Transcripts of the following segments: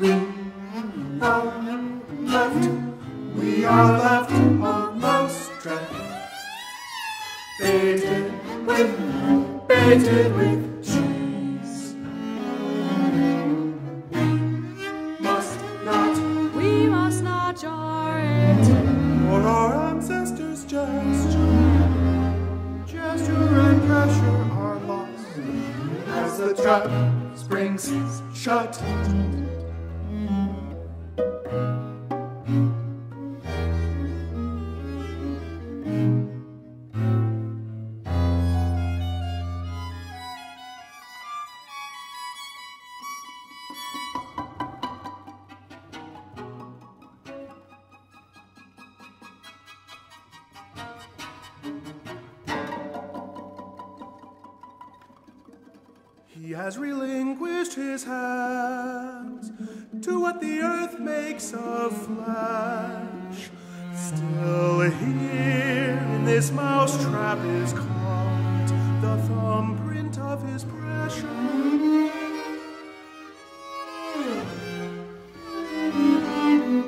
we are left, we are left almost dread. Baited with, baited with cheese. We must not, We must not jar it. for our ancestors' gesture, gesture and pressure are lost as the trap springs shut. He has relinquished his hands to what the earth makes of flesh. Still here in this mouse trap is caught the thumbprint of his pressure.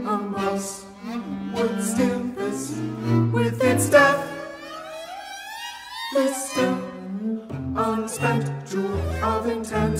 A mouse would steal this with its death. This still unspent love intent.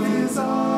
love is all.